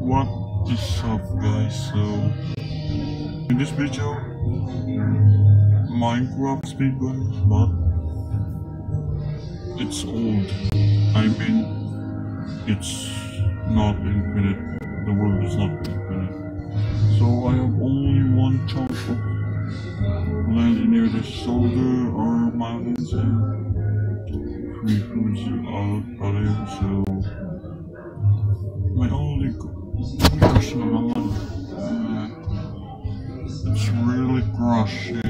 What is up guys, so in this video Minecraft speedrun but it's old. I mean it's not infinite. The world is not infinite. So I have only one chunk of land near the shoulder or mountains and free foods out, here, so my only question on uh, it's really crushing.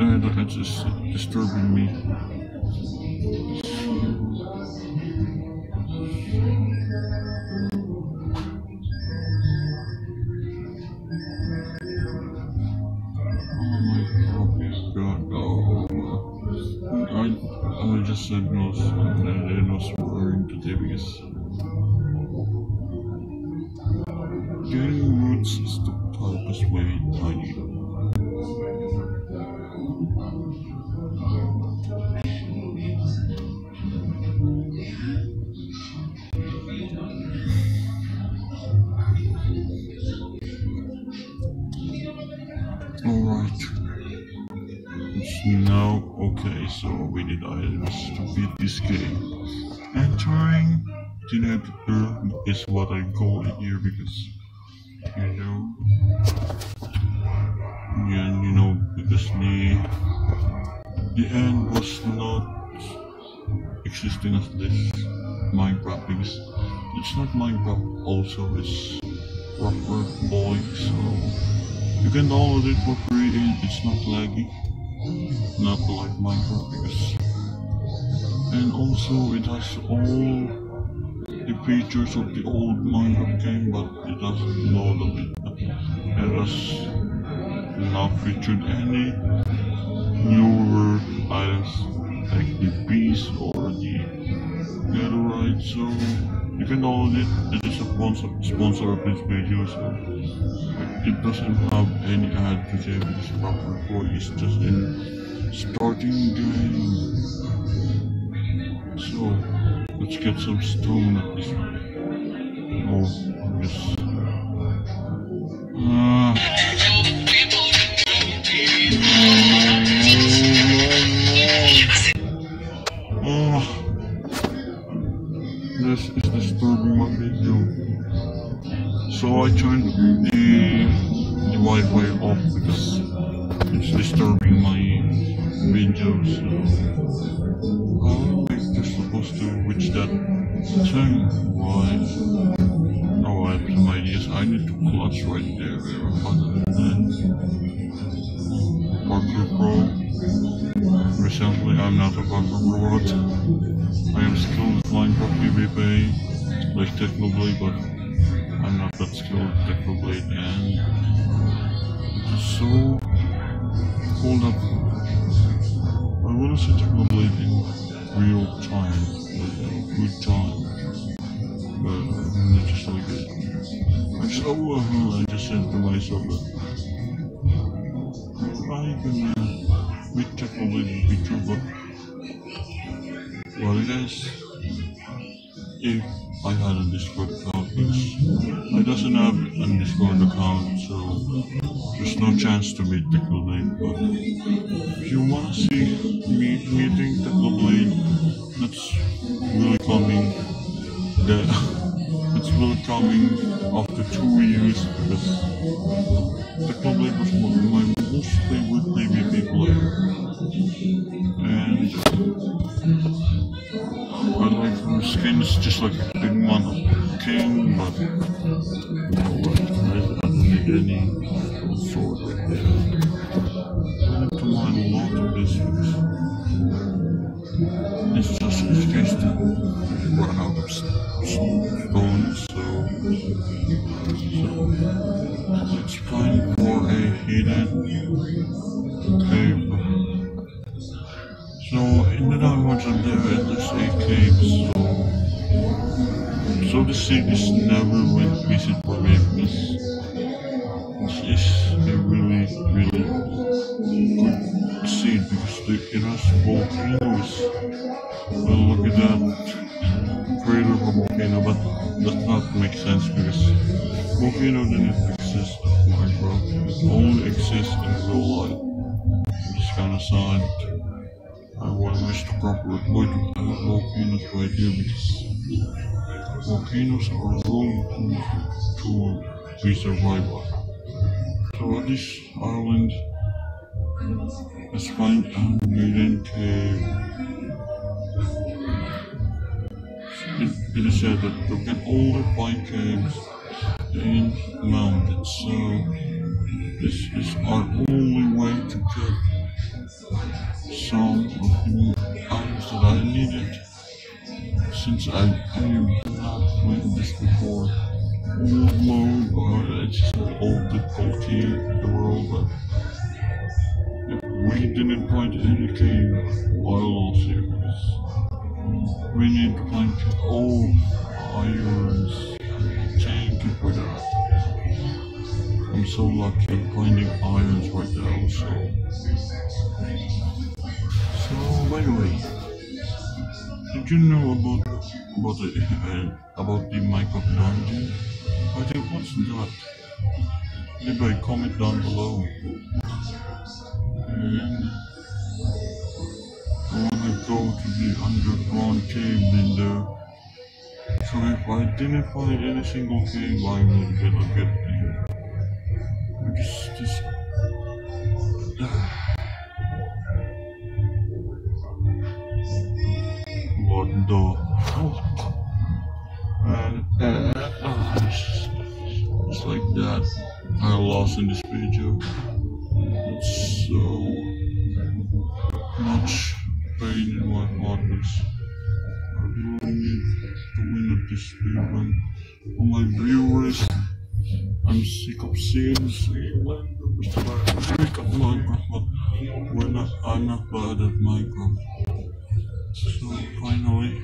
Uh, it's just disturbing me. Because getting roots is the toughest way I need. Alright. Now okay, so we items to beat this game. and Entering the nether is what I call it here because you know yeah, you know because the the end was not existing as this Minecraft because it's not Minecraft also it's Rougher Boy so you can download it for free and it's not laggy not like Minecraft because and also it has all the features of the old Minecraft game but it doesn't know that it, it has not featured any newer items like the bees or the netherite so you can download it. It is a sponsor, sponsor of this video so it doesn't have any ad to say because proper for it's just in starting game so let's get some stone at least oh yes Ah. Oh, this is disturbing my video. So I turned the, the Wi-Fi off because it's disturbing my videos. So how supposed to reach that thing? Why? Oh, I have some ideas. I need to clutch right there. Other than Parkour Pro. Recently, I'm not a Parkour Pro. I am skilled with Minecraft PvP, like Technoblade, but I'm not that skilled with Technoblade, and so cool that I want to see Technoblade in real time, like a good time, but it's just like it. I'm so, uh, I just said to myself that I can uh, make Technoblade in the future, but well, guys, if I had a Discord account, I doesn't have a Discord account, so there's no chance to meet Technoblade. But if you wanna see me meeting Technoblade, that's really coming. The it's really coming after two years because Technoblade was one of my most favorite PvP player. And I like her skin is just like a big of king, but you I don't need any sword right there. I need to mine of this it's just case to run out of stones, so so it's fine for a hidden cave. So in the downwards of there there's a cave, so so the cities never went visit for me this is a really really good seed because the, it has volcanoes. Well look at that. Crater of a volcano, but does not make sense because volcano didn't exist in Minecraft. It only exists in real life. It's kind of sad. I want to wish to proper avoid volcanoes right here because volcanoes are wrong to be survived. So this island is find a hidden cave. It, it is said that you can only find caves in mountains, so this is our only way to get some of the items that I needed. Since I, I have not played this before, or it's just old difficulty in the world, but we didn't find any cave here because we need to find all irons. Thank you for that. I'm so lucky finding irons right now, so. So, by the way, did you know about about the uh, about the Minecraft dungeon? I think what's that? Anybody comment down below. And I wanna go to the underground cave in there. So if I didn't find any single cave, I will get a good thing. Because this. what the? And, uh, uh, that. I lost in this video. It's so much pain in my heart I really need to win at this speedrun. For my viewers, I'm sick of seeing the same language that of Minecraft, we're I'm not bad at Minecraft. So finally,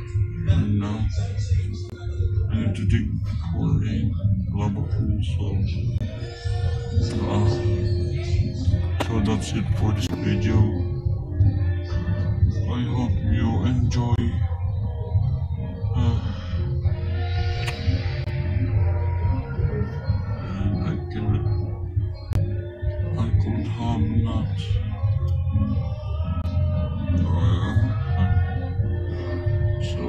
now I need to dig for lava pool, so uh, so that's it for this video. I hope you enjoy. Uh, and I can I have not. So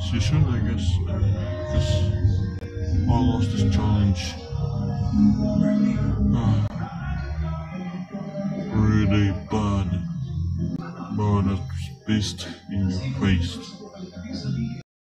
see you soon, I guess. Uh, because I lost this challenge. Uh, really bad, it's pissed in your face.